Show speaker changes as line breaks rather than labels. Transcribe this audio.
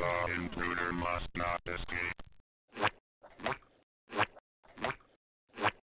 The intruder must not escape.